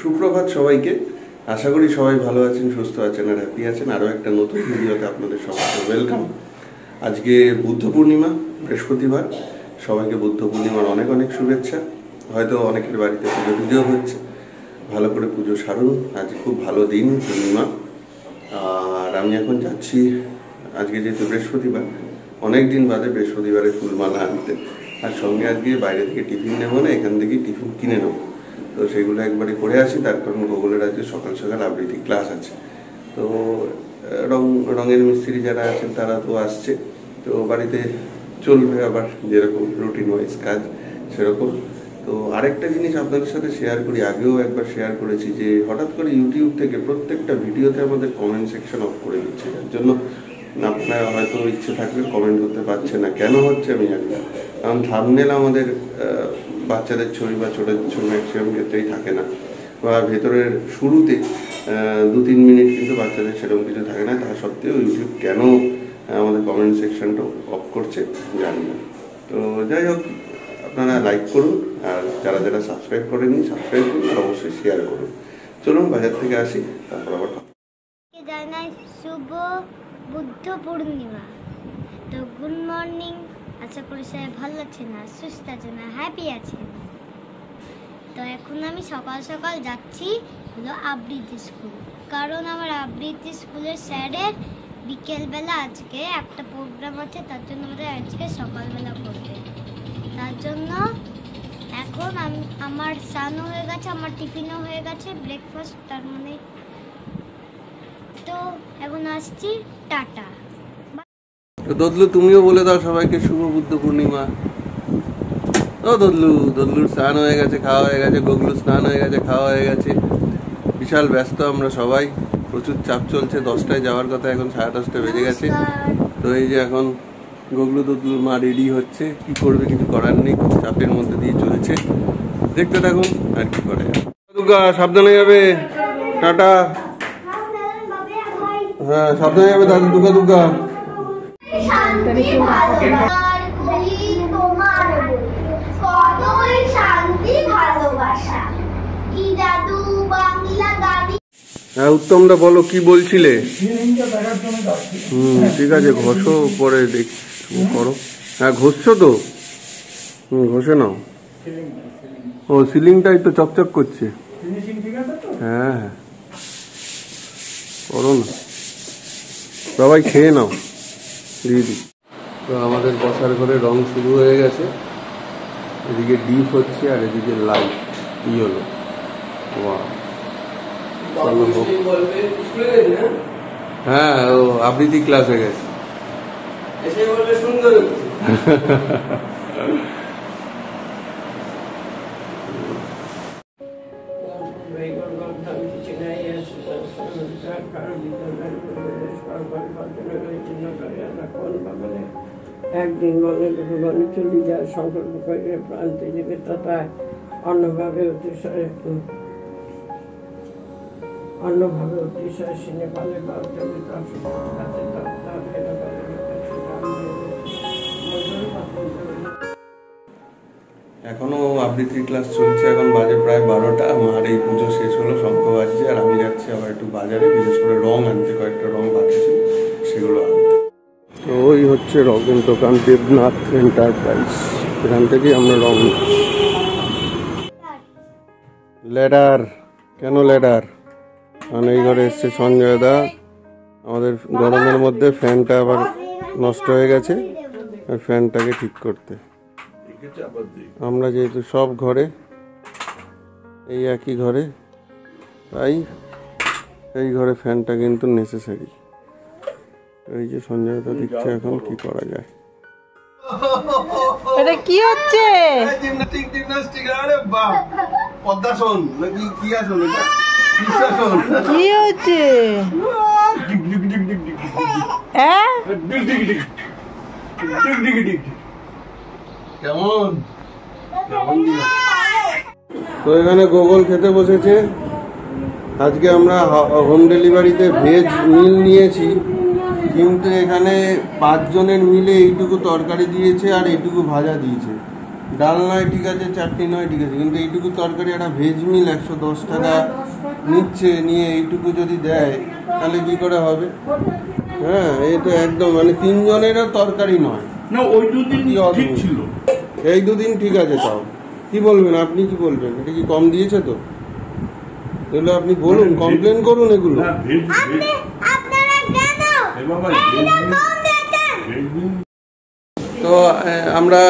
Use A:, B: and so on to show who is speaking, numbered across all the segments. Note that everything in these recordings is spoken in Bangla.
A: সুপ্রভাত সবাইকে। আশা করি সবাই ভালো আছেন, সুস্থ আছেন আর হ্যাপি আছেন। আরও একটা নতুন ভিডিওতে আপনাদের সবাইকে ওয়েলকাম আজকে বুদ্ধ পূর্ণিমা, বৃহস্পতিবার। সবাইকে বুদ্ধ পূর্ণিমার অনেক অনেক শুভেচ্ছা। হয়তো অনেকের বাড়িতে পুজো টুজো হচ্ছে। ভালো করে পুজো সারুন। আজ খুব ভালো দিন, পূর্ণিমা। আর আমি এখন যাচ্ছি, আজকে যেহেতু বৃহস্পতিবার, অনেক দিন বাদে বৃহস্পতিবারে ফুলমালা আনতে। আর সঙ্গে আজকে বাইরে থেকে টিফিন নেব না, এখান থেকেই টিফিন কিনে নেব। তো সেগুলো একবারে করে আসি তার কারণ গুগলের আজকে সকাল সকাল আবৃত্তি ক্লাস আছে। তো রং, রঙের মিস্ত্রি যারা আছেন তারা তো আসছে। তো বাড়িতে চলবে আবার যেরকম রুটিন ওয়াইজ কাজ, সেরকম। তো আরেকটা জিনিস আপনাদের সাথে শেয়ার করি, আগেও একবার শেয়ার করেছি যে হঠাৎ করে ইউটিউব থেকে প্রত্যেকটা ভিডিওতে আমাদের কমেন্ট সেকশন অফ করে দিচ্ছে। যার জন্য আপনার হয়তো ইচ্ছে থাকলে কমেন্ট করতে পারছে না। কেন হচ্ছে আমি জানি না। কারণ থামনেল আমাদের বাচ্চাদের ছবি বা ছোট ছবি ম্যাক্সিমাম ক্ষেত্রেই থাকে না। বা ভেতরের শুরুতে দু তিন মিনিট কিন্তু বাচ্চাদের সেরকম কিছু থাকে না। তা সত্ত্বেও ইউটিউব কেন আমাদের কমেন্ট সেকশনটা অফ করছে, জানি না। তো যাই হোক, আপনারা লাইক করুন আর যারা যারা সাবস্ক্রাইব করেননি সাবস্ক্রাইব করুন আর অবশ্যই শেয়ার করুন। চলুন, বাজার থেকে আসি, তারপর আবার
B: শুভ বুদ্ধ পূর্ণিমা। তো গুড মর্নিং আশা করি সবাই ভালো আছেন আর সুস্থ আছেন আর হ্যাপি আছেন। তো এখন আমি সকাল সকাল যাচ্ছি হলো আবৃত্তি স্কুল। কারণ আমার আবৃত্তি স্কুলের স্যারের বিকেলবেলা আজকে একটা প্রোগ্রাম আছে, তার জন্য আমাদের আজকে সকালবেলা করবে। তার জন্য এখন আমি, আমার স্নানও হয়ে গেছে, আমার টিফিনও হয়ে গেছে ব্রেকফাস্ট তার মানে। তো এখন আসছি টাটা।
A: তো দদলু তুমিও বলে দাও সবাইকে শুভ বুদ্ধ পূর্ণিমা। ও দদলু দদলুর স্নান হয়ে গেছে খাওয়া হয়ে গেছে গগলু স্নান হয়ে গেছে খাওয়া হয়ে গেছে। বিশাল ব্যস্ত আমরা সবাই প্রচুর চাপ চলছে দশটায় যাওয়ার কথা এখন সাড়ে দশটা বেজে গেছে। তো এই যে এখন গগলু দদলুর মা রেডি হচ্ছে কি করবে কিছু করার নেই খুব চাপের মধ্যে দিয়ে চলেছে। দেখতে থাকুন আর কি করে দুর্গা সাবধানে যাবে। টাটা। হ্যাঁ সাবধানে যাবে দাদু দুর্গা দুর্গা।
B: শান্তি ভালোবাসার খুলি তোমার কতই শান্তি ভালোবাসা। কি জাদু বাংলা গাড়ি
A: হ্যাঁ উত্তমদা বলো কি বলছিলে? হুম ঠিক আছে ঘষো পরে দেখ করো। হ্যাঁ ঘষছো তো? হুম ঘষে নাও। ও সিলিংটাই তো চকচক করছে। হ্যাঁ হ্যাঁ। করো না। সবাই খেয়ে নাও। দিই তো আমাদের বসার ঘরে রং শুরু হয়ে গেছে। এদিকে ডিপ হচ্ছে আর এদিকে লাইট ই হলো হোক। হ্যাঁ? ও আবৃত্তি ক্লাস হয়ে গেছে
C: একদিন মনে দুটো মনে চলে যায় সংকল্প করে প্রান্তে যাবে তথা অন্যভাবে অতিশয় অন্যভাবে অতিশয় সিনে পালে বা জমি তার কাছে তার তার হেরা পালে কাছে রাম মধুর পাত্র
A: এখনও আবৃত্তির ক্লাস চলছে, এখন বাজে প্রায় বারোটা। আমার এই পুজো শেষ হলো শঙ্খ বাজছে আর আমি যাচ্ছি আবার একটু বাজারে, বিশেষ করে রং আনতে, কয়েকটা রং বাকি সেগুলো আনতে তো ওই হচ্ছে রঙের দোকান দেবনাথ এন্টারপ্রাইজ এখান থেকেই আমরা রং লেডার কেন লেডার কারণ এই ঘরে এসছে সঞ্জয় দা। আমাদের গরমের মধ্যে ফ্যানটা আবার নষ্ট হয়ে গেছে। ফ্যানটাকে ঠিক করতে। আমরা যেহেতু সব ঘরে, এই একই ঘরে, তাই এই ঘরে ফ্যানটা কিন্তু নেসেসারি এই যে সঞ্জয়তা দিচ্ছে এখন কি করা যায়।
D: এটা কি হচ্ছে?
A: জিমনাস্টিক জিমনাস্টিক আরে বাহ পদ্মাসন নাকি কি আসন এটা কৃষ্ণাসন
D: কি হচ্ছে?
A: ডিগ ডিগ ডিগ ডিগ ডিগ
D: হ্যাঁ?
A: কেমন তো এখানে গোগল খেতে বসেছে। আজকে আমরা হোম ডেলিভারিতে ভেজ মিল নিয়েছি। কিন্তু এখানে পাঁচজনের মিলে এইটুকু তরকারি দিয়েছে আর এইটুকু ভাজা দিয়েছে। ডাল নয় ঠিক আছে চাটনি নয় ঠিক আছে। কিন্তু এইটুকু তরকারি একটা ভেজ মিল একশো দশ টাকা নিচ্ছে নিয়ে এইটুকু যদি দেয় তাহলে কি করে হবে? হ্যাঁ এই তো একদম মানে তিনজনেরও তরকারি নয়।
E: না ওই দুদিন ঠিক ছিল।
A: এই দুদিন ঠিক আছে তাও। কি বলবেন আপনি কি বলবেন? এটা কি কম দিয়েছে তো? এগুলো আপনি বলুন কমপ্লেন করুন এগুলো। তো আমরা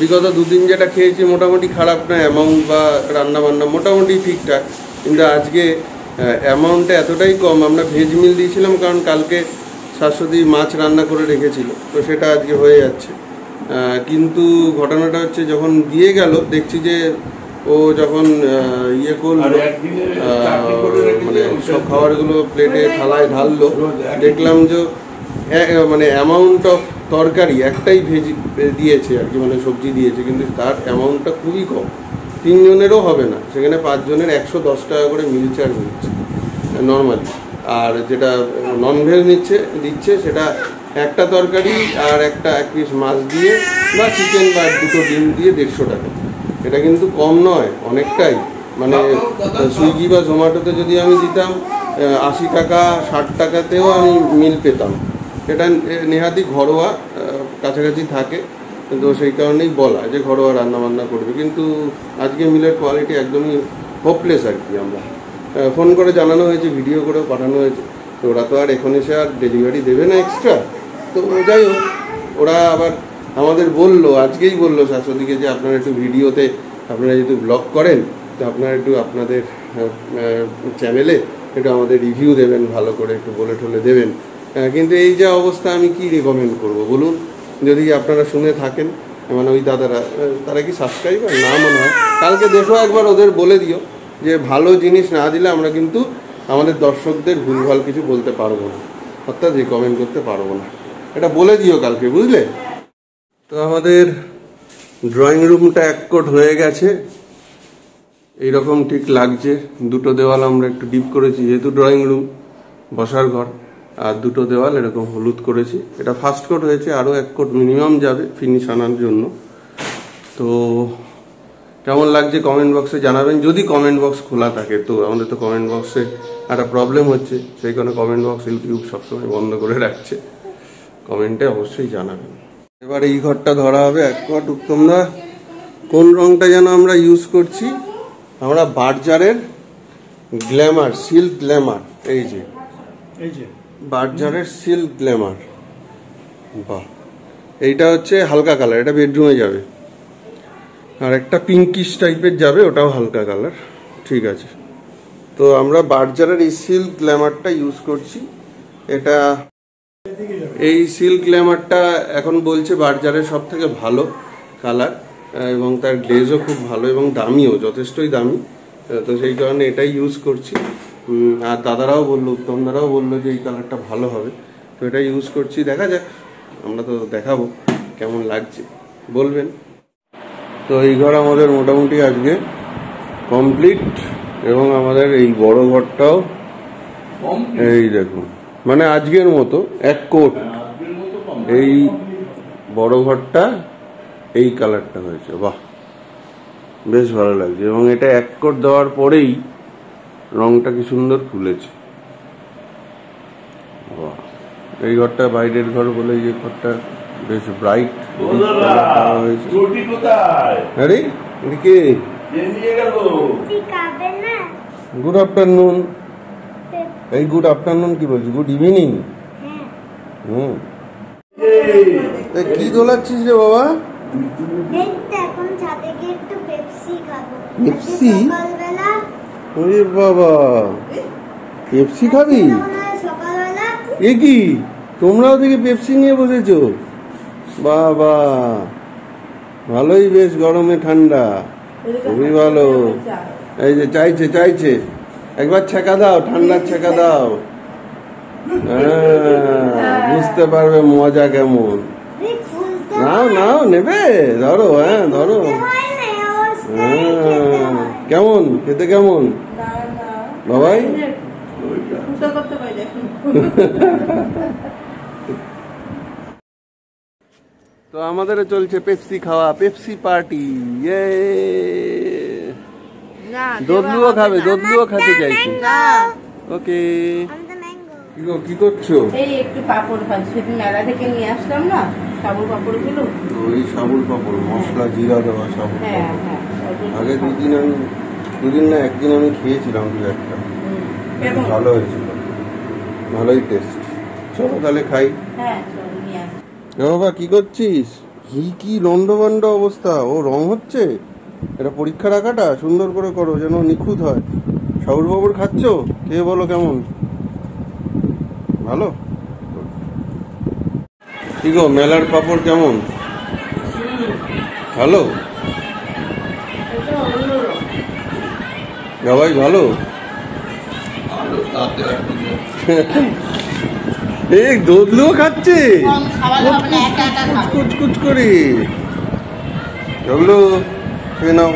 A: বিগত দুদিন যেটা খেয়েছি মোটামুটি খারাপ না অ্যামাউন্ট বা রান্না বান্না মোটামুটি ঠিকঠাক। কিন্তু আজকে অ্যামাউন্টটা এতটাই কম আমরা ভেজ মিল দিয়েছিলাম কারণ কালকে শাশ্বতী মাছ রান্না করে রেখেছিল। তো সেটা আজকে হয়ে যাচ্ছে। কিন্তু ঘটনাটা হচ্ছে যখন দিয়ে গেল দেখছি যে ও যখন ইয়ে করল মানে সব খাবারগুলো প্লেটে থালায় ঢাললো। দেখলাম যে মানে অ্যামাউন্ট অফ তরকারি একটাই ভেজ দিয়েছে আর কি মানে সবজি দিয়েছে, কিন্তু তার অ্যামাউন্টটা খুবই কম। তিনজনেরও হবে না, সেখানে পাঁচজনের একশো দশ টাকা করে মিল চার্জ নিচ্ছে নর্মালি আর যেটা নন ভেজ নিচ্ছে, দিচ্ছে, সেটা একটা তরকারি আর একটা এক পিস মাছ দিয়ে বা চিকেন বা দুটো ডিম দিয়ে দেড়শো টাকা। এটা কিন্তু কম নয়, অনেকটাই। মানে সুইগি বা জোম্যাটোতে যদি আমি দিতাম আশি টাকা, ষাট টাকাতেও আমি মিল পেতাম। এটা নেহাতি ঘরোয়া কাছাকাছি থাকে তো সেই কারণেই বলা যে ঘরোয়া রান্না বান্না করবে। কিন্তু আজকে মিলের কোয়ালিটি একদমই হোপলেস আর কি আমরা। ফোন করে জানানো হয়েছে ভিডিও করেও পাঠানো হয়েছে। তো ওরা তো আর এখন এসে আর ডেলিভারি দেবে না এক্সট্রা তো যাই হোক, ওরা আবার আমাদের বলল, আজকেই বলল শাশ্বতীকে যে আপনারা একটু ভিডিওতে আপনারা যেহেতু ব্লগ করেন তো আপনারা একটু আপনাদের চ্যানেলে একটু আমাদের রিভিউ দেবেন, ভালো করে একটু বলে টলে দেবেন। কিন্তু এই যে অবস্থা আমি কি রেকমেন্ড করব বলুন? যদি আপনারা শুনে থাকেন মানে ওই দাদারা তারা কি সাবস্ক্রাইবার না মনে হয়। কালকে দেখো একবার ওদের বলে দিও যে ভালো জিনিস না দিলে আমরা কিন্তু আমাদের দর্শকদের ভুলভাল কিছু বলতে পারব না। অর্থাৎ রেকমেন্ড করতে পারব না। এটা বলে দিও কালকে, বুঝলে? তো আমাদের ড্রয়িং রুমটা এক কোট হয়ে গেছে। এইরকম ঠিক লাগছে। দুটো দেওয়াল আমরা একটু ডিপ করেছি, যেহেতু ড্রয়িং রুম বসার ঘর, আর দুটো দেওয়াল এরকম হলুদ করেছি। এটা ফার্স্ট কোট হয়েছে, আরও এক কোট মিনিমাম যাবে ফিনিশ আনার জন্য। তো কেমন লাগছে কমেন্ট বক্সে জানাবেন। যদি কমেন্ট বক্স খোলা থাকে, তো আমাদের তো কমেন্ট বক্সে একটা প্রবলেম হচ্ছে। সেই কারণে কমেন্ট বক্স ইউটিউব সবসময় বন্ধ করে রাখছে। কমেন্টে অবশ্যই জানাবেন। এবার এই ঘরটা ধরা হবে এক ঘর উত্তমদা, কোন রংটা যেন আমরা ইউজ করছি? আমরা বার্জারের গ্ল্যামার সিল্ক গ্ল্যামার এই যে।
E: এই যে।
A: বার্জারের সিল্ক গ্ল্যামার। বাহ। এইটা হচ্ছে হালকা কালার এটা বেডরুমে যাবে। আর একটা পিঙ্কিশ টাইপের যাবে ওটাও হালকা কালার। ঠিক আছে। তো আমরা বার্জারের এই সিল্ক গ্ল্যামারটা ইউজ করছি। এটা এই সিল্ক গ্ল্যামারটা এখন বলছে বার্জারের সব থেকে ভালো কালার। এবং তার গ্লেজও খুব ভালো এবং দামিও যথেষ্টই দামি। তো সেই কারণে এটাই ইউজ করছি। আর দাদারাও বলল উত্তম দাদাও বলল যে এই কালারটা ভালো হবে। তো এটা ইউজ করছি। দেখা যাক আমরা তো দেখাবো কেমন লাগছে। বলবেন? তো এই ঘর আমাদের মোটামুটি আজকে কমপ্লিট এবং আমাদের এই বড় ঘরটাও এই দেখুন। মানে আজকের মতো এক কোট।
E: কম
A: এই বড় ঘরটা এই কালারটা হয়েছে বাহ। বেশ ভালো লাগছে। এবং এটা এক কোট দেওয়ার পরেই রংটা কি সুন্দর খুলেছে। বাহ। এই ঘরটা বাইরের ঘর বলে এই যে ঘরটা বেশ ব্রাইট হয়েছে। আরে এদিকে গুড আফটারনুন এই গুড আফটারনুন কি বলছি? গুড ইভিনিং
B: হ্যাঁ।
A: হুম। কি দোলাচ্ছিস রে বাবা?
B: পেপসি
A: ওরে বাবা। পেপসি খাবি? এ কি? তোমরাও দেখি পেপসি নিয়ে বসেছো? বাবা। ভালোই বেশ গরমে ঠান্ডা। খুবই ভালো। এই যে চাইছে চাইছে। একবার ছেঁকা দাও ঠান্ডার ছেঁকা দাও। হ্যাঁ, বুঝতে পারবে মজা কেমন। নাও নাও নেবে? ধরো হ্যাঁ ধরো।
B: হয়
A: কেমন? খেতে কেমন? বাবাই? তো আমাদেরও চলছে পেপসি খাওয়া পেপসি পার্টি ইয়ে। দদলুও খাবে দদলুও খেতে চাইছে। ওকে। কি করছ?
D: এই একটু পাপড় ভাজছি মেলা থেকে নিয়ে আসলাম না? সাবুর পাপড়গুলো
A: ওই সাবুর পাপড় মশলা জিরা দেওয়া সাবুর
D: হ্যাঁ হ্যাঁ
A: আগে দুদিন আমি দুদিন না একদিন আমি খেয়েছিলাম দু একটা। ভালো হয়েছিল। ভালোই টেস্ট চলো তাহলে খাই।
D: হ্যাঁ
A: বাবা কি করছিস? কি কি লন্ডভন্ড অবস্থা? ও রং হচ্ছে? এটা পরীক্ষা রাখাটা? সুন্দর করে করো যেন নিখুঁত হয়। সাউর বাবুর খাচ্ছ? কে বলো কেমন? ভালো? কি গো মেলার পাপড় কেমন? ভালো? সবাই ভালো? এই দোদলুও খাচ্ছে।
D: কম খাওয়ালে হবে না একা একা খাবে
A: কুচ কুচ করে ওগুলো খেয়ে নাও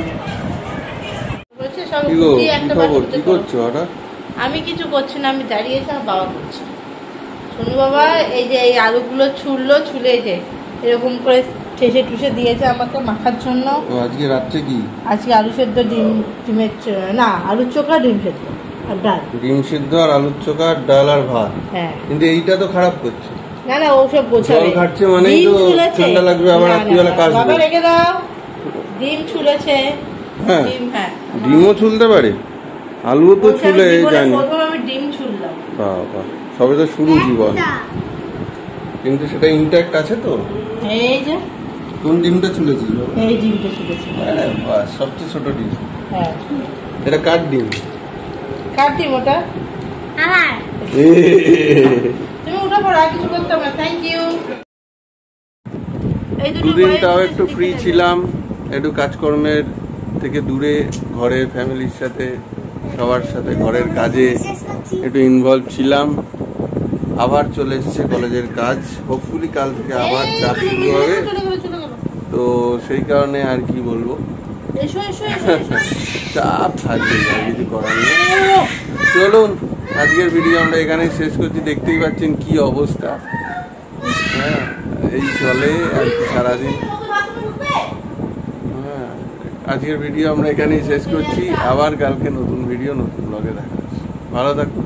A: কি গো কি খবর কি করছ হঠাৎ?
D: আমি কিছু করছি না আমি দাঁড়িয়েছি আমার বাবা করছে। সোনু বাবা এই যে এই আলুগুলো ছুললো ছুলে যে এরকম করে ঠেসে টুসে দিয়েছে আমাকে মাখার জন্য।
A: আজকে রাত্রে কি?
D: আজকে আলু সেদ্ধ ডিম ডিমের না আলুর চোখা ডিম সেদ্ধ আর ডাল।
A: ডিম সিদ্ধ আর আলুর চোখা আর ডাল আর ভাত।
D: হ্যাঁ।
A: কিন্তু এইটা তো খারাপ করছে।
D: না না ওসব গোছাবে।
A: জল খাচ্ছে
D: ডিম
A: তো ঠান্ডা লাগবে, আবার রাত্রিবেলা কাশবে।
D: বাবা রেখে দাও। ডিম ছুলেছে।
A: হ্যাঁ।
D: হ্যাঁ।
A: ডিমও ছুলতে পারে। আলুও তো ছুলে জানি।
D: প্রথম আমি ডিম ছুললাম।
A: বাবা। সবে তো শুরু জীবন। কিন্তু সেটা ইনট্যাক্ট আছে তো?
D: এই যে।
A: কোন ডিমটা বাবা?
D: এই ডিমটা ছুলেছে।
A: আরে বাস, সবচেয়ে ছোট ডিম।
D: হ্যাঁ।
A: এটা কার ডিম?
D: কার ডিম ওটা?
B: আমার।
D: তুমি উঠে পড়ো কিছু করতে হবে থ্যাংক ইউ
A: দুদিন তাও একটু ফ্রি ছিলাম। একটু কাজকর্মের থেকে দূরে ঘরের ফ্যামিলির সাথে সবার সাথে ঘরের কাজে একটু ইনভলভ ছিলাম। আবার চলে এসছে কলেজের কাজ। হোপফুলি কাল থেকে আবার চাপ শুরু হবে। তো সেই কারণে আর কি বলব। চাপ থাকবে আর কিছু করার নেই। চলুন আজকের ভিডিও আমরা এখানেই শেষ করছি। দেখতেই পাচ্ছেন কি অবস্থা। হ্যাঁ এই চলে আর কি সারাদিন। আজকের ভিডিও আমরা এখানেই শেষ করছি। আবার কালকে নতুন ভিডিও নতুন ব্লগে দেখা ভালো থাকুন।